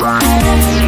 right.